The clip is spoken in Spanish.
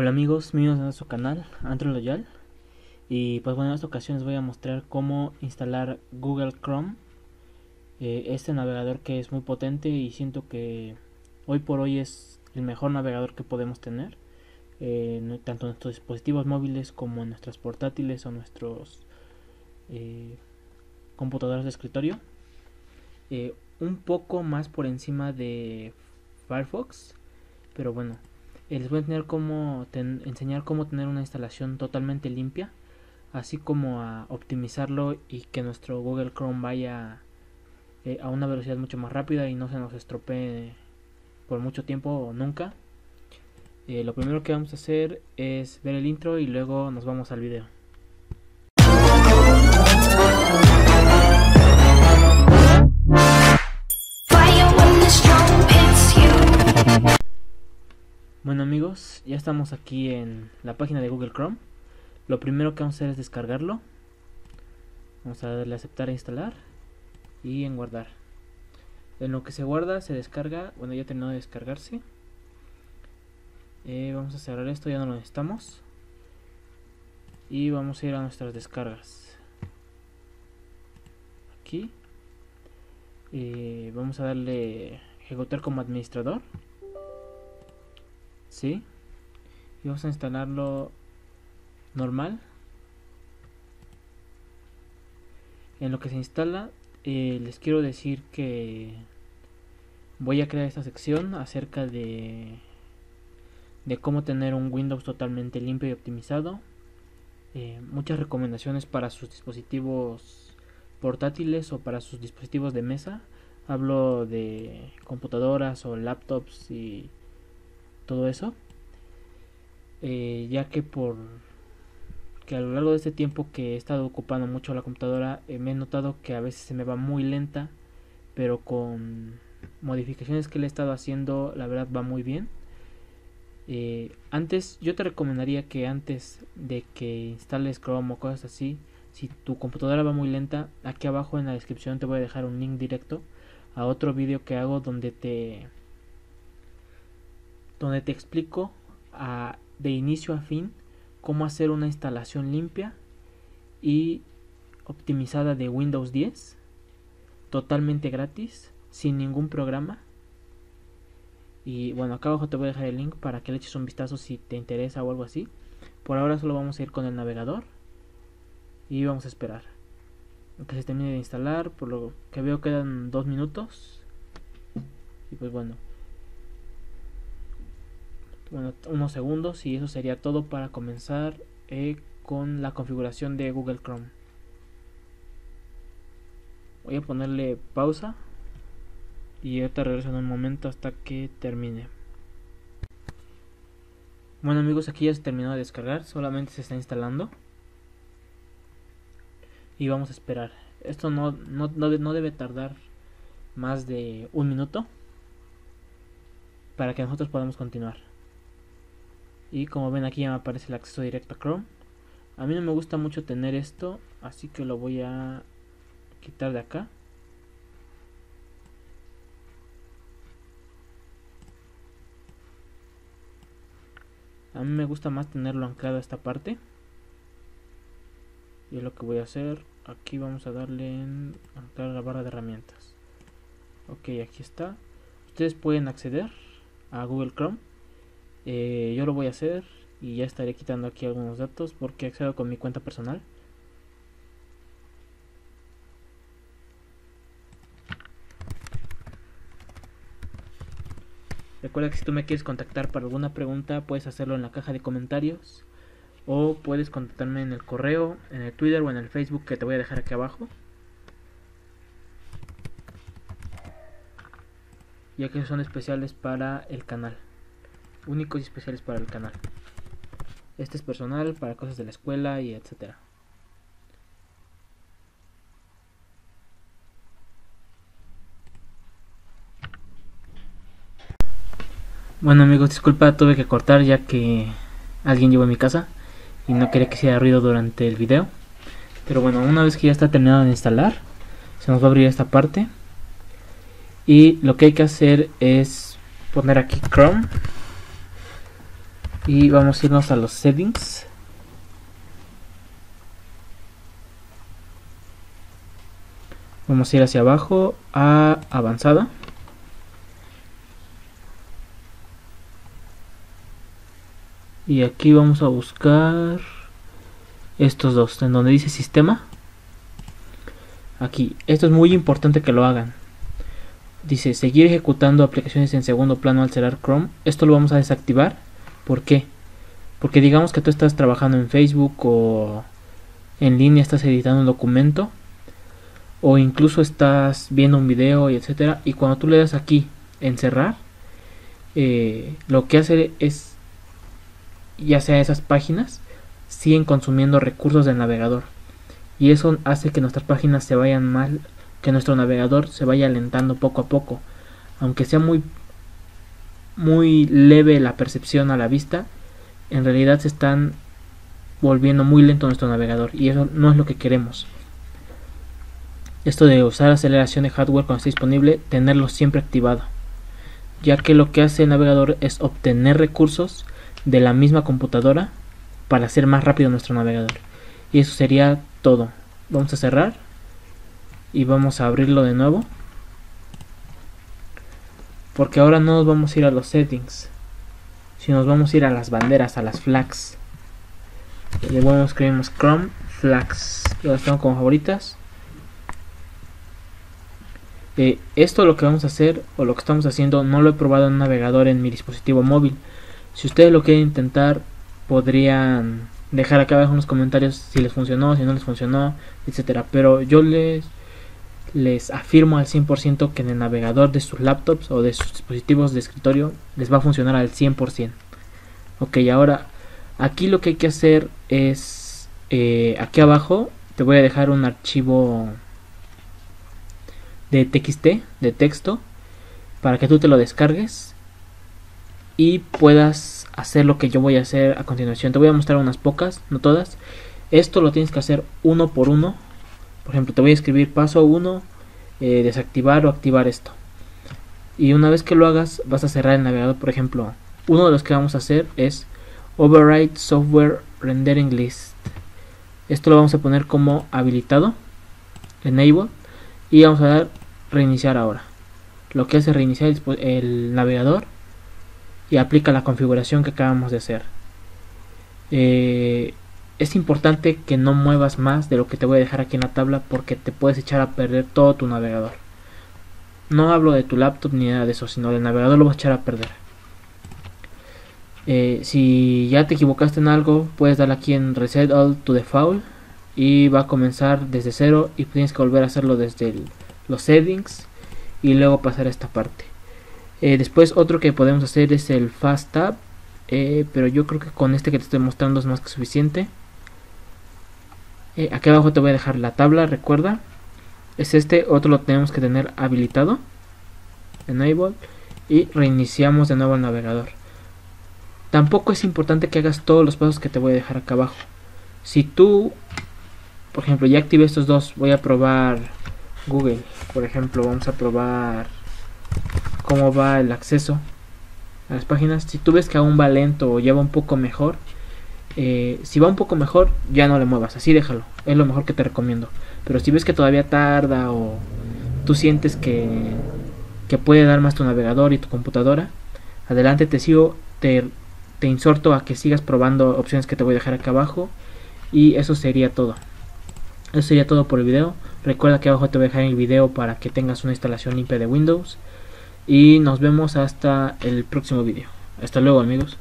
Hola amigos, bienvenidos a nuestro canal Android Loyal. Y pues bueno en esta ocasión les voy a mostrar cómo instalar Google Chrome eh, este navegador que es muy potente y siento que hoy por hoy es el mejor navegador que podemos tener eh, tanto en nuestros dispositivos móviles como en nuestras portátiles o nuestros eh, computadores de escritorio. Un poco más por encima de Firefox pero bueno eh, les voy a enseñar cómo, enseñar cómo tener una instalación totalmente limpia, así como a optimizarlo y que nuestro Google Chrome vaya eh, a una velocidad mucho más rápida y no se nos estropee por mucho tiempo o nunca. Eh, lo primero que vamos a hacer es ver el intro y luego nos vamos al video. Ya estamos aquí en la página de Google Chrome. Lo primero que vamos a hacer es descargarlo. Vamos a darle a aceptar e instalar y en guardar. En lo que se guarda se descarga, bueno ya terminó de descargarse. Eh, vamos a cerrar esto, ya no lo necesitamos. Y vamos a ir a nuestras descargas. Aquí. Eh, vamos a darle ejecutar como administrador. ¿Sí? Y vamos a instalarlo normal. En lo que se instala, eh, les quiero decir que voy a crear esta sección acerca de, de cómo tener un Windows totalmente limpio y optimizado. Eh, muchas recomendaciones para sus dispositivos portátiles o para sus dispositivos de mesa. Hablo de computadoras o laptops y todo eso. Eh, ya que por que a lo largo de este tiempo que he estado ocupando mucho la computadora eh, me he notado que a veces se me va muy lenta pero con modificaciones que le he estado haciendo la verdad va muy bien eh, antes yo te recomendaría que antes de que instales Chrome o cosas así si tu computadora va muy lenta aquí abajo en la descripción te voy a dejar un link directo a otro vídeo que hago donde te donde te explico de inicio a fin cómo hacer una instalación limpia y optimizada de Windows 10 totalmente gratis sin ningún programa. Y bueno acá abajo te voy a dejar el link para que le eches un vistazo si te interesa o algo así. Por ahora solo vamos a ir con el navegador y vamos a esperar que se termine de instalar por lo que veo quedan dos minutos. Y pues bueno bueno, unos segundos y eso sería todo para comenzar eh, con la configuración de Google Chrome. Voy a ponerle pausa y ahorita regreso en un momento hasta que termine. Bueno amigos, aquí ya se terminó de descargar, solamente se está instalando. Y vamos a esperar. Esto no, no, no debe tardar más de un minuto para que nosotros podamos continuar y como ven aquí ya me aparece el acceso directo a Chrome. A mí no me gusta mucho tener esto así que lo voy a quitar de acá. A mí me gusta más tenerlo anclado a esta parte. Y es lo que voy a hacer. Aquí vamos a darle en anclar la barra de herramientas. Ok aquí está. Ustedes pueden acceder a Google Chrome eh, yo lo voy a hacer y ya estaré quitando aquí algunos datos porque accedo con mi cuenta personal. Recuerda que si tú me quieres contactar para alguna pregunta puedes hacerlo en la caja de comentarios o puedes contactarme en el correo, en el Twitter o en el Facebook que te voy a dejar aquí abajo. Ya que son especiales para el canal únicos y especiales para el canal. Este es personal para cosas de la escuela y etcétera. Bueno amigos, disculpa, tuve que cortar ya que alguien llegó a mi casa y no quería que haya ruido durante el video. Pero bueno, una vez que ya está terminado de instalar, se nos va a abrir esta parte. Y lo que hay que hacer es poner aquí Chrome y vamos a irnos a los settings. Vamos a ir hacia abajo a avanzada. Y aquí vamos a buscar estos dos en donde dice sistema. Aquí esto es muy importante que lo hagan. Dice seguir ejecutando aplicaciones en segundo plano al cerrar Chrome esto lo vamos a desactivar ¿por qué? porque digamos que tú estás trabajando en Facebook o en línea estás editando un documento o incluso estás viendo un video y etcétera y cuando tú le das aquí en cerrar eh, lo que hace es ya sea esas páginas, siguen consumiendo recursos del navegador. Y eso hace que nuestras páginas se vayan mal, que nuestro navegador se vaya alentando poco a poco. Aunque sea muy, muy leve la percepción a la vista, en realidad se están volviendo muy lento nuestro navegador y eso no es lo que queremos. Esto de usar aceleración de hardware cuando esté disponible, tenerlo siempre activado, ya que lo que hace el navegador es obtener recursos de la misma computadora para hacer más rápido nuestro navegador. Y eso sería todo. Vamos a cerrar y vamos a abrirlo de nuevo. Porque ahora no nos vamos a ir a los settings, sino nos vamos a ir a las banderas, a las flags. Y luego escribimos Chrome flags. Yo las tengo como favoritas. Eh, esto lo que vamos a hacer o lo que estamos haciendo no lo he probado en un navegador en mi dispositivo móvil si ustedes lo quieren intentar, podrían dejar acá abajo en los comentarios si les funcionó, si no les funcionó, etcétera. Pero yo les les afirmo al 100% que en el navegador de sus laptops o de sus dispositivos de escritorio les va a funcionar al 100%. Ok, ahora aquí lo que hay que hacer es eh, aquí abajo te voy a dejar un archivo de TXT, de texto, para que tú te lo descargues y puedas hacer lo que yo voy a hacer a continuación. Te voy a mostrar unas pocas, no todas. Esto lo tienes que hacer uno por uno. Por ejemplo, te voy a escribir paso 1, eh, desactivar o activar esto. Y una vez que lo hagas, vas a cerrar el navegador. Por ejemplo, uno de los que vamos a hacer es Override Software Rendering List. Esto lo vamos a poner como habilitado, enable, y vamos a dar reiniciar ahora. Lo que hace reiniciar el navegador y aplica la configuración que acabamos de hacer. Eh, es importante que no muevas más de lo que te voy a dejar aquí en la tabla porque te puedes echar a perder todo tu navegador. No hablo de tu laptop ni nada de eso, sino del navegador lo vas a echar a perder. Eh, si ya te equivocaste en algo, puedes darle aquí en Reset All to Default y va a comenzar desde cero y tienes que volver a hacerlo desde los settings y luego pasar a esta parte. Eh, después otro que podemos hacer es el Fast Tab. Eh, pero yo creo que con este que te estoy mostrando es más que suficiente. Eh, aquí abajo te voy a dejar la tabla, recuerda. Es este, otro lo tenemos que tener habilitado. Enable. Y reiniciamos de nuevo el navegador. Tampoco es importante que hagas todos los pasos que te voy a dejar acá abajo. Si tú, por ejemplo, ya activé estos dos, voy a probar Google. Por ejemplo, vamos a probar cómo va el acceso a las páginas. Si tú ves que aún va lento o ya va un poco mejor, eh, si va un poco mejor, ya no le muevas, así déjalo. Es lo mejor que te recomiendo. Pero si ves que todavía tarda o tú sientes que, que puede dar más tu navegador y tu computadora, adelante te sigo, te, te insorto a que sigas probando opciones que te voy a dejar acá abajo. Y eso sería todo. Eso sería todo por el video. Recuerda que abajo te voy a dejar el video para que tengas una instalación limpia de Windows. Y nos vemos hasta el próximo video. Hasta luego amigos.